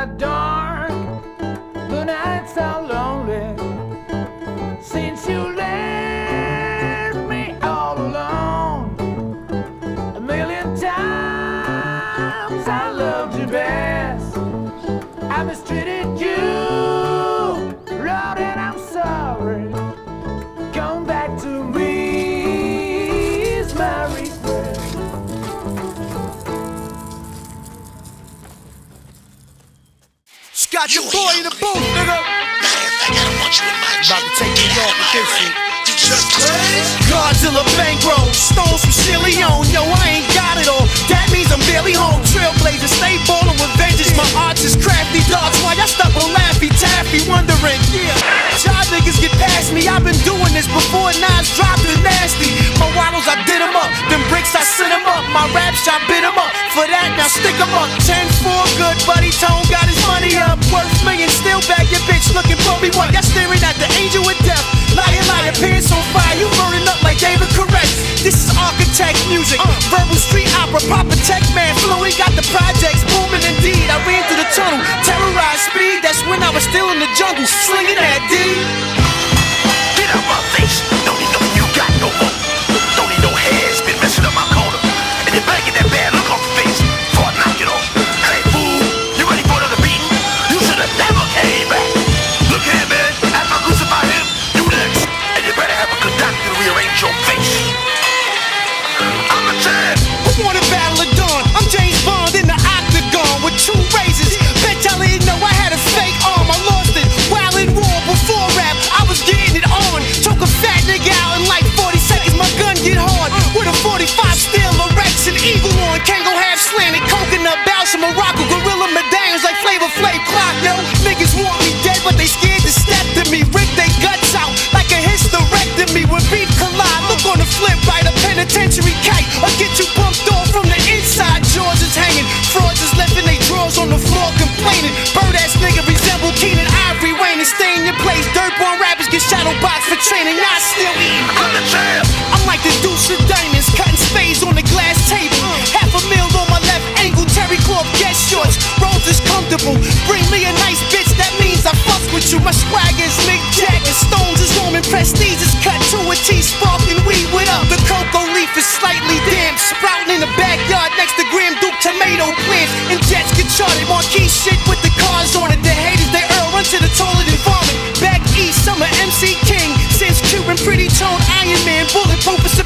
are dark, the nights are lonely. Since you left me all alone, a million times I loved you best. I mistreated. Got your boy in the booth, nigga. Man, I gotta want you in my booth. About to take me off with this shit. Godzilla bankroll, stones from Leone. Yo, I ain't got it all. That means I'm barely home. Trailblazer, stay ballin' with vengeance. My arts is crafty dogs. Why y'all stuck on Laffy Taffy? Wondering, yeah. Y'all niggas get past me. I've been doing this before Nas dropped the nasty. My waddles, I did 'em up. Them bricks, I sent 'em up. My raps, I bit 'em up. For that, now stick 'em up. 10-4, jungle. Slinging that nigga out in like 40 seconds. My gun get hard with a 45 steel erection. Eagle on Kangol half slanted. Coconut bounce Morocco. Gorilla medallions like Flavor Flav clock. Yo, niggas want me dead, but they scared to step to me. Rip they guts out like a hysterectomy. When beef collide, look on the flip right. A penitentiary kite. Or get you bumped off from the inside. Jaws is hanging. Frauds is left in they drawers on the floor complaining. Bird ass nigga resemble Keenen Ivory Wayans and stay in your place. Dirtborn rappers get boxed for training. I still eating. I'm the champ. I'm like the deuce of diamonds, cutting spades on the glass table. Half a meal on my left ankle, terry cloth get shorts. Rolls is comfortable. Bring me a nice bitch, that means I fuck with you. My swag is Mick Jagger, Stones is Roman, Prestige is cut to a T, sparking weed with up. The cocoa leaf is slightly damp, sprouting in the backyard next to Graham Duke tomato plants. And jets get charted, marquee shit with the cars on it. The haters they earl run to the toilet Bulletproof